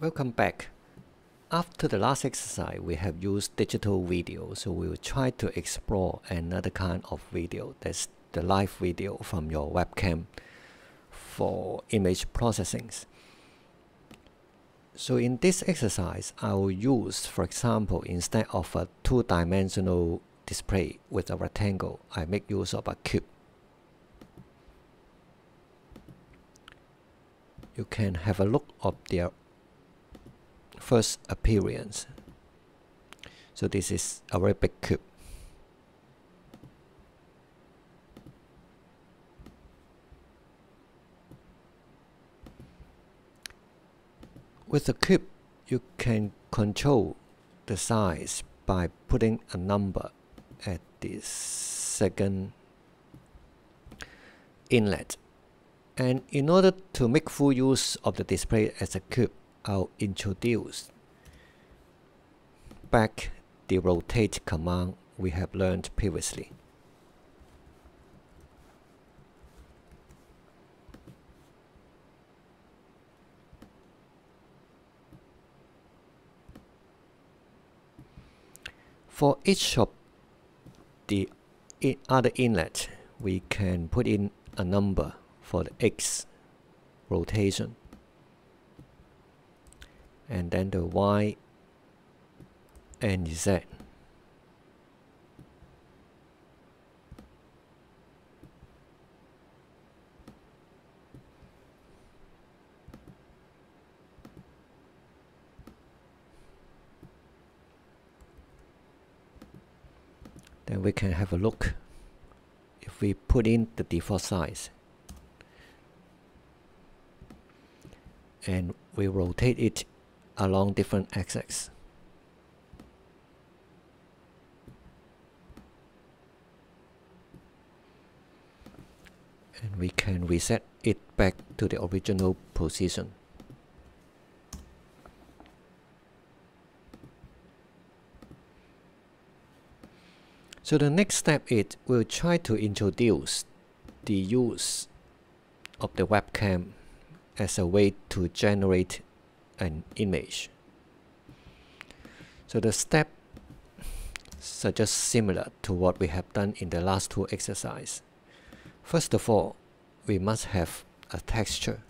Welcome back. After the last exercise, we have used digital video, so we will try to explore another kind of video, that's the live video from your webcam for image processing. So in this exercise, I will use, for example, instead of a two-dimensional display with a rectangle, I make use of a cube. You can have a look of their first appearance. So this is a very big cube. With the cube, you can control the size by putting a number at the second inlet. And in order to make full use of the display as a cube, I'll introduce back the rotate command we have learned previously. For each of the other inlet, we can put in a number for the X rotation and then the Y and Z. Then we can have a look if we put in the default size and we rotate it along different axes. And we can reset it back to the original position. So the next step is we'll try to introduce the use of the webcam as a way to generate an image. So the step just similar to what we have done in the last two exercises. First of all, we must have a texture.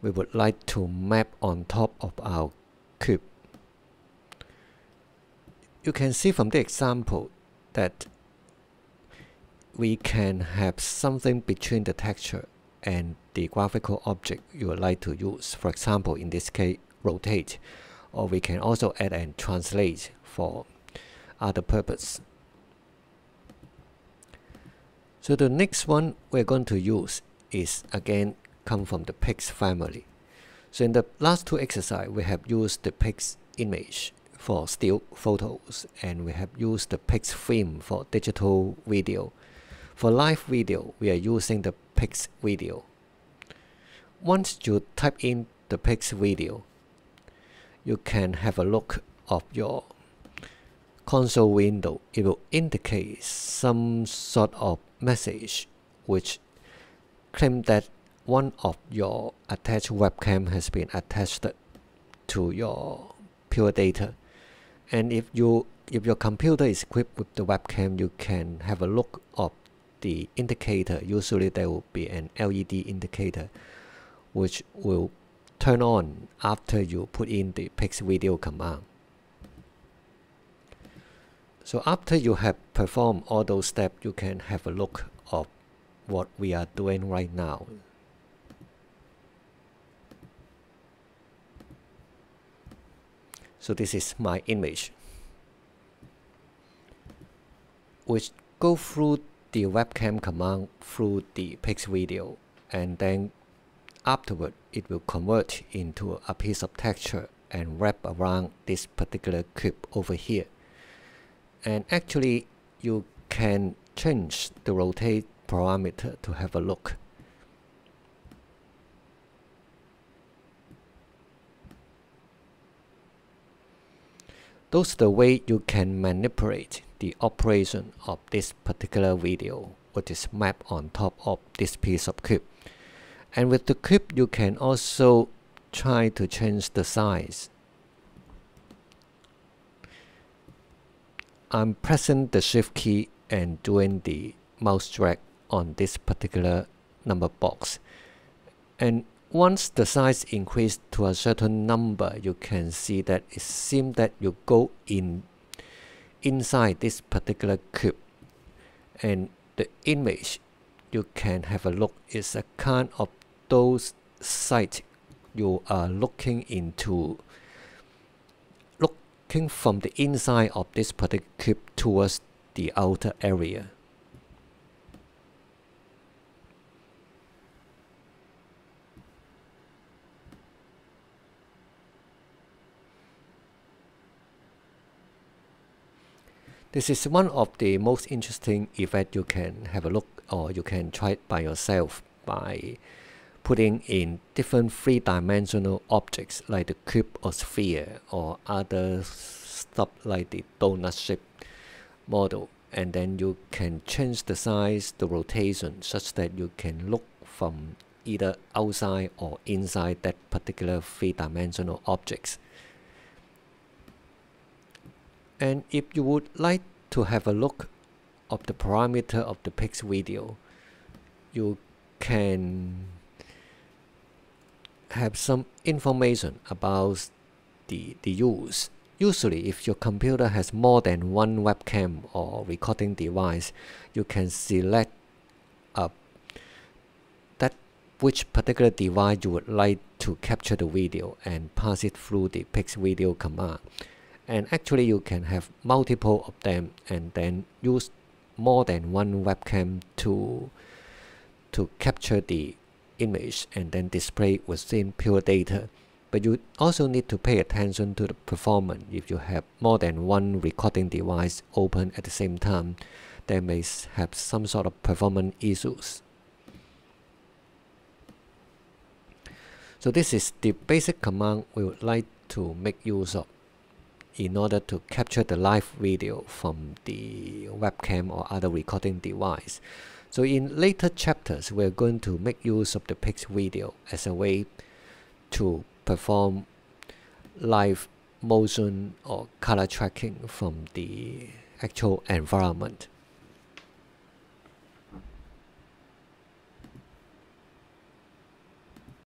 We would like to map on top of our cube. You can see from the example that we can have something between the texture and the graphical object you would like to use. For example, in this case, rotate, or we can also add and translate for other purpose. So the next one we're going to use is again come from the Pix family. So in the last two exercise, we have used the Pix image for still photos and we have used the Pix film for digital video. For live video, we are using the Pix video. Once you type in the Pix video, you can have a look of your console window. It will indicate some sort of message which claim that one of your attached webcam has been attached to your pure data. And if you if your computer is equipped with the webcam, you can have a look of the indicator, usually there will be an LED indicator which will turn on after you put in the Pix video command. So after you have performed all those steps, you can have a look of what we are doing right now. So this is my image, which go through the webcam command through the Pix video and then afterward it will convert into a piece of texture and wrap around this particular cube over here. And actually you can change the rotate parameter to have a look. Those are the way you can manipulate the operation of this particular video which is mapped on top of this piece of cube and with the clip you can also try to change the size. I'm pressing the shift key and doing the mouse drag on this particular number box. And once the size increased to a certain number you can see that it seems that you go in inside this particular cube and the image you can have a look. Is a kind of those sites you are looking into looking from the inside of this particular cube towards the outer area. This is one of the most interesting effects you can have a look or you can try it by yourself by putting in different three-dimensional objects like the cube or sphere or other stuff like the donut shape model and then you can change the size, the rotation such that you can look from either outside or inside that particular three-dimensional objects. And if you would like to have a look of the parameter of the Pix video, you can have some information about the, the use. Usually, if your computer has more than one webcam or recording device, you can select uh, that which particular device you would like to capture the video and pass it through the Pix video command and actually you can have multiple of them and then use more than one webcam to to capture the image and then display within pure data. But you also need to pay attention to the performance. If you have more than one recording device open at the same time they may have some sort of performance issues. So this is the basic command we would like to make use of in order to capture the live video from the webcam or other recording device. So in later chapters, we're going to make use of the Pix video as a way to perform live motion or color tracking from the actual environment.